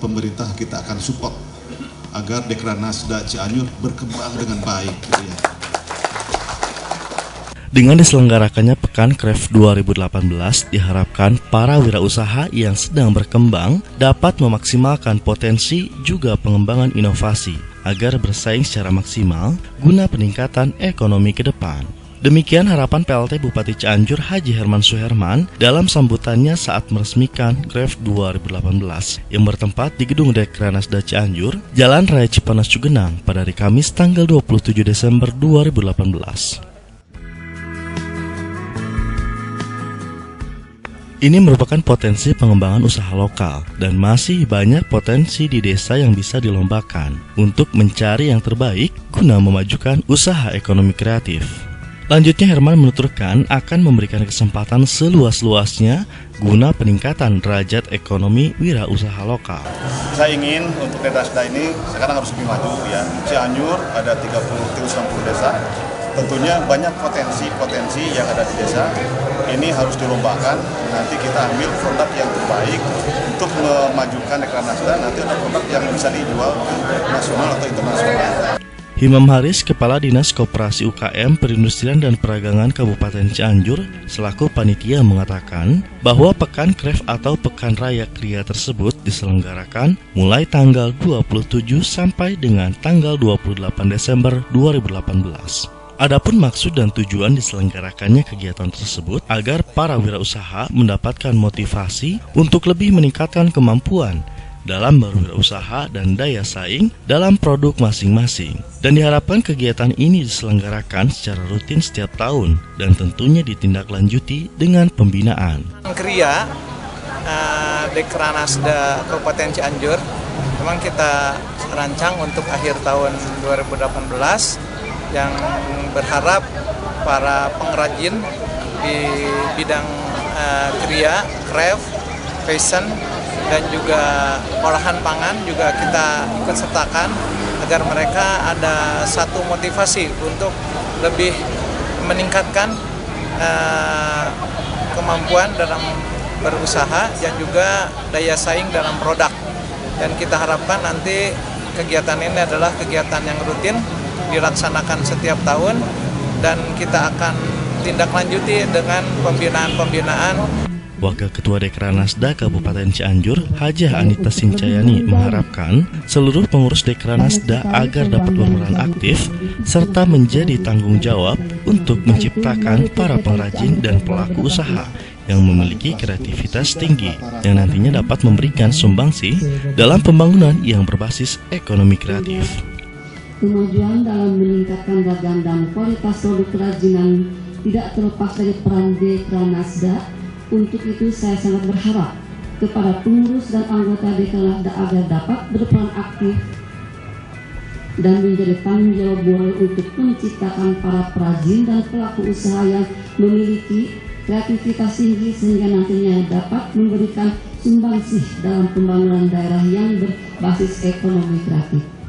pemerintah kita akan support agar Dekranasda Cianjur berkembang dengan baik. Gitu ya. Dengan diselenggarakannya Pekan Craft 2018, diharapkan para wirausaha yang sedang berkembang dapat memaksimalkan potensi juga pengembangan inovasi agar bersaing secara maksimal guna peningkatan ekonomi ke depan. Demikian harapan PLT Bupati Cianjur Haji Herman Suherman dalam sambutannya saat meresmikan Craft 2018 yang bertempat di Gedung Dekranasda Cianjur, Jalan Raya Cipanas Cugenang pada hari Kamis tanggal 27 Desember 2018. Ini merupakan potensi pengembangan usaha lokal dan masih banyak potensi di desa yang bisa dilombakan untuk mencari yang terbaik guna memajukan usaha ekonomi kreatif. Lanjutnya Herman menuturkan akan memberikan kesempatan seluas-luasnya guna peningkatan derajat ekonomi wirausaha lokal. Saya ingin untuk Dedasda ini sekarang harus lebih maju ya. Cianjur ada 30 60 desa. Tentunya banyak potensi-potensi yang ada di desa. Ini harus dilombakan. Nanti kita ambil produk yang terbaik untuk memajukan Dekranasda nanti ada produk yang bisa dijual nasional atau internasional Himam Haris, Kepala Dinas Koperasi UKM Perindustrian dan Peragangan Kabupaten Cianjur, selaku panitia mengatakan bahwa Pekan Kref atau Pekan Raya Kria tersebut diselenggarakan mulai tanggal 27 sampai dengan tanggal 28 Desember 2018. Adapun maksud dan tujuan diselenggarakannya kegiatan tersebut agar para wirausaha mendapatkan motivasi untuk lebih meningkatkan kemampuan dalam berwirausaha dan daya saing dalam produk masing-masing. Dan diharapkan kegiatan ini diselenggarakan secara rutin setiap tahun dan tentunya ditindaklanjuti dengan pembinaan. Kria uh, Dekranasda Kabupaten Cianjur memang kita rancang untuk akhir tahun 2018 yang berharap para pengrajin di bidang uh, kria, craft, fashion, dan juga olahan pangan juga kita ikut sertakan agar mereka ada satu motivasi untuk lebih meningkatkan uh, kemampuan dalam berusaha dan juga daya saing dalam produk. Dan kita harapkan nanti kegiatan ini adalah kegiatan yang rutin dilaksanakan setiap tahun dan kita akan tindak lanjuti dengan pembinaan-pembinaan Wakil Ketua Dekranasda Kabupaten Cianjur, Hajah Anita Sincayani mengharapkan seluruh pengurus Dekranasda agar dapat berperan aktif serta menjadi tanggung jawab untuk menciptakan para pengrajin dan pelaku usaha yang memiliki kreativitas tinggi yang nantinya dapat memberikan sumbangsi dalam pembangunan yang berbasis ekonomi kreatif. Kemajuan dalam meningkatkan ragam dan kualitas produk kerajinan tidak terlepas dari peran Dekranasda. Untuk itu saya sangat berharap kepada pengurus dan anggota Dekranasda agar dapat berperan aktif dan menjadi tanggung jawab moral untuk menciptakan para perajin dan pelaku usaha yang memiliki kreativitas tinggi sehingga nantinya dapat memberikan sumbangsih dalam pembangunan daerah yang berbasis ekonomi kreatif.